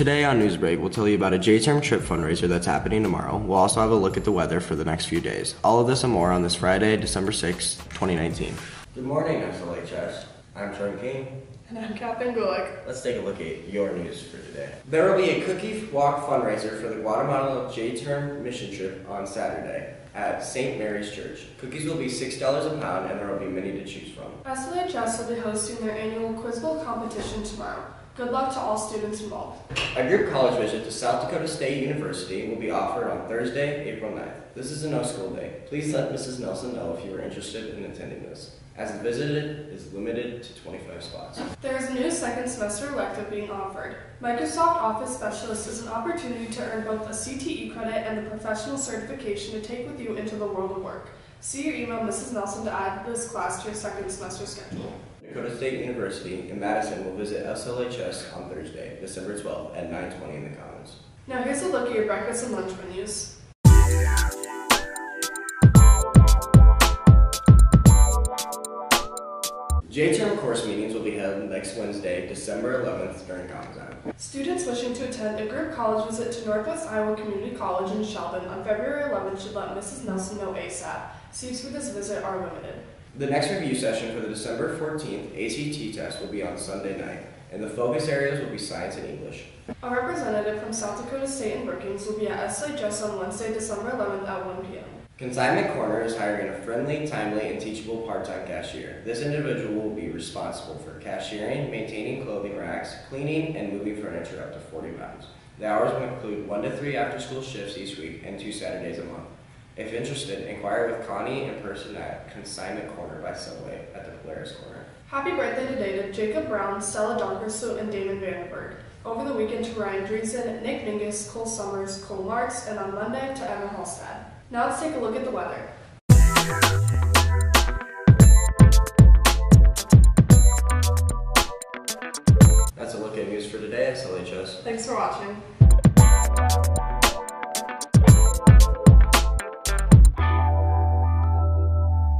Today on Newsbreak, we'll tell you about a J-Term trip fundraiser that's happening tomorrow. We'll also have a look at the weather for the next few days. All of this and more on this Friday, December 6, 2019. Good morning, SLHS. I'm Troy King. And I'm Captain Gulick. Let's take a look at your news for today. There will be a cookie walk fundraiser for the Guatemala J-Term mission trip on Saturday at St. Mary's Church. Cookies will be $6 a pound and there will be many to choose from. SLHS will be hosting their annual Quiz Bowl competition tomorrow. Good luck to all students involved. A group college visit to South Dakota State University will be offered on Thursday, April 9th. This is a no school day. Please let Mrs. Nelson know if you are interested in attending this, as the visit is limited to 25 spots. There is a new second semester elective being offered. Microsoft Office Specialist is an opportunity to earn both a CTE credit and the professional certification to take with you into the world of work. See your email Mrs. Nelson to add this class to your second semester schedule. Dakota State University in Madison will visit SLHS on Thursday, December 12th at 9:20 in the Commons. Now here's a look at your breakfast and lunch menus. J-term course meetings will be held next Wednesday, December 11th during Commons Hour. Students wishing to attend a group college visit to Northwest Iowa Community College in Sheldon on February 11th should let Mrs. Nelson know ASAP. Seats for this visit are limited. The next review session for the December 14th ACT test will be on Sunday night, and the focus areas will be science and English. A representative from South Dakota State and Brookings will be at SLHS on Wednesday, December 11th at 1 p.m. Consignment Corner is hiring a friendly, timely, and teachable part-time cashier. This individual will be responsible for cashiering, maintaining clothing racks, cleaning, and moving furniture up to 40 pounds. The hours will include one to three after-school shifts each week and two Saturdays a month. If interested, inquire with Connie in person at Consignment Corner by Subway at the Polaris Corner. Happy birthday today to Jacob Brown, Stella Donkersu, and Damon Vandenberg. Over the weekend to Ryan Driesen, Nick Mingus, Cole Summers, Cole Marks, and on Monday to Evan Halstad. Now let's take a look at the weather. That's a look at news for today, SLHS. Thanks for watching.